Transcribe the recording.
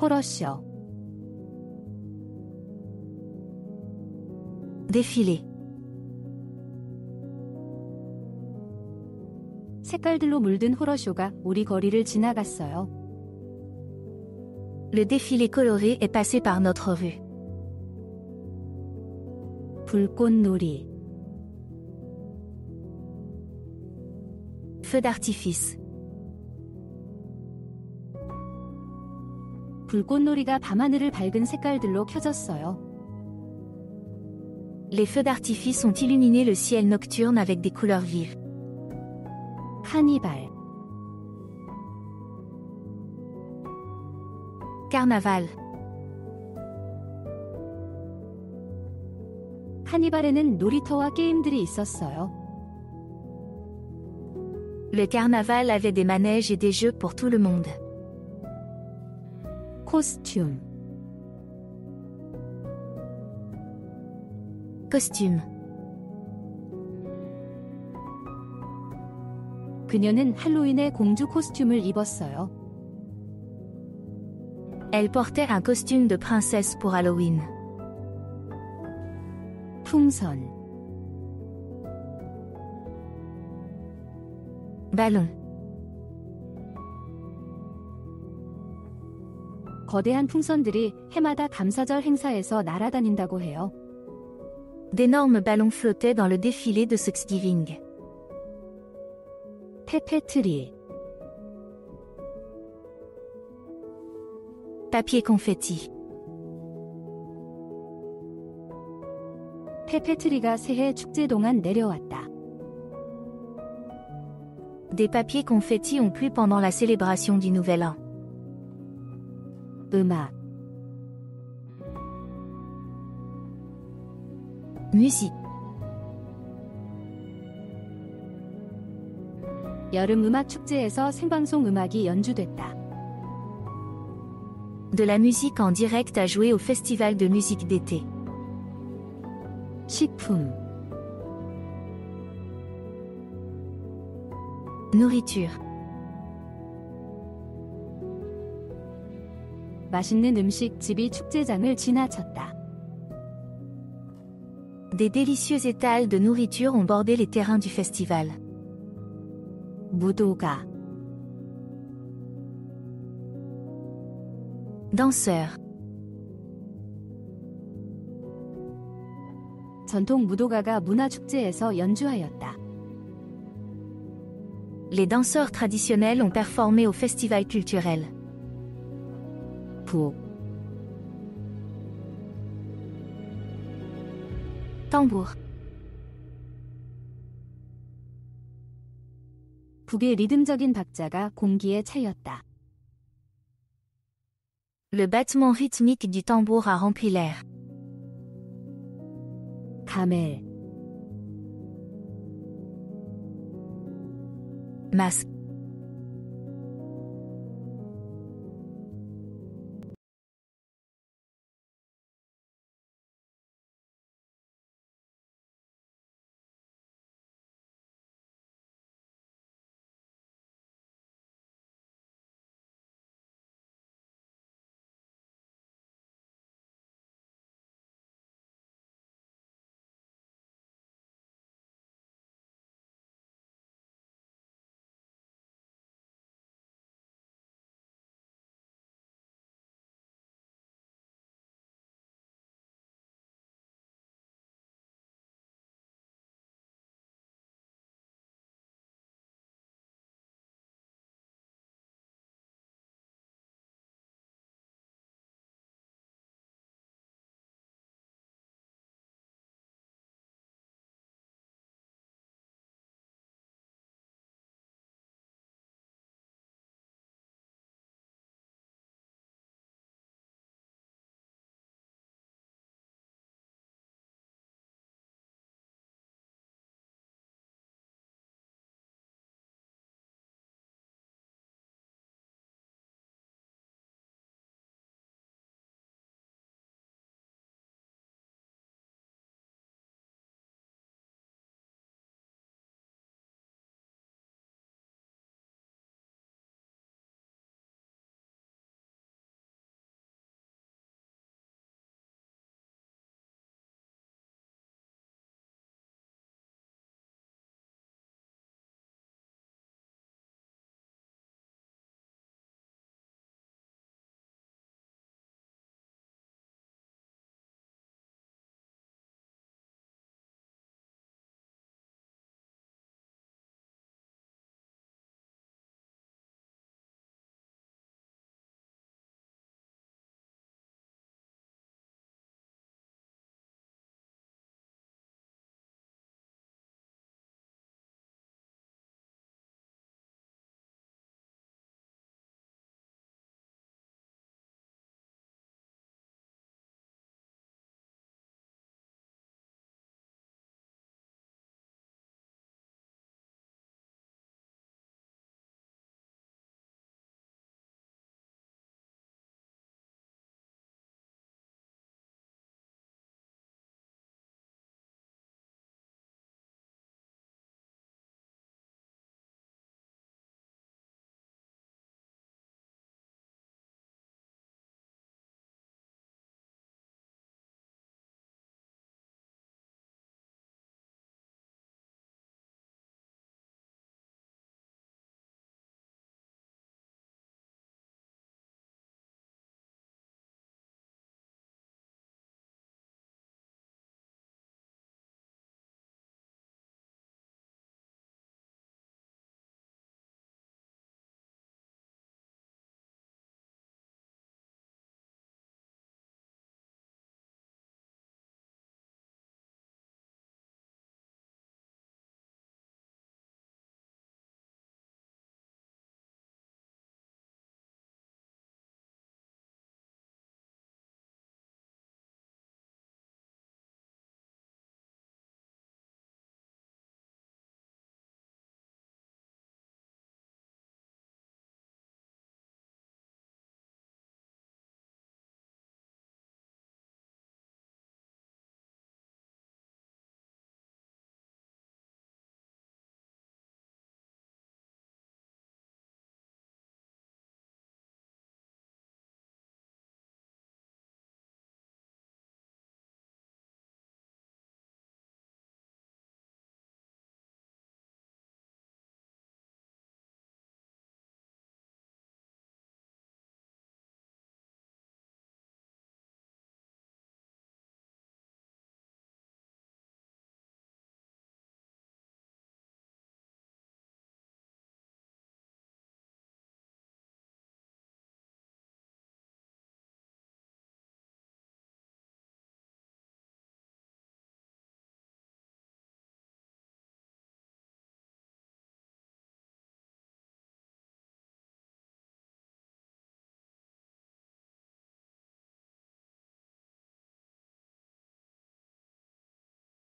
호러쇼 Défilé. 색깔들로 물든 호러쇼가 우리 거리를 지나갔어요. Le défilé coloré est passé par notre rue. 불꽃놀이 Feu d'artifice. 불꽃놀이가 밤하늘을 밝은 색깔들로 켜졌어요. Les feux d'artifice ont illuminé le ciel nocturne avec des couleurs vives. 카니발 Carnaval. 카니발에는 놀이터와 게임들이 있었어요. Le carnaval avait des manèges et des jeux pour tout le monde. 코스튬 Costume. 그녀는 할로윈의 공주 코스튬을 입었어요. Elle portait un costume de princesse pour Halloween. 풍선 Ballon. 거대한 풍선들이 해마다 감사절 행사에서 날아다닌다고 해요. D'énormes ballons flottaient dans le défilé de Thanksgiving. 페페트리 Papier confetti. 페페트리가 새해 축제 동안 내려왔다. Des papiers confettis ont plu pendant la célébration du Nouvel An. 음악 Musique. 여름 음악 축제에서 생방송 음악이 연주됐다. De la musique en direct à jouer au festival de musique d'été. 식품 Nourriture. 맛있는 음식 집이 축제장을 지나쳤다. Des délicieux étals de nourriture ont bordé les terrains du festival. 무도가 Danseurs. 전통 무도가가 문화축제에서 연주하였다. Les danseurs traditionnels ont performé au festival culturel. 북 Tambour. 북의 리듬적인 박자가 공기에 차였다. Le battement rythmique du tambour a rempli l'air. 가멜 Masque.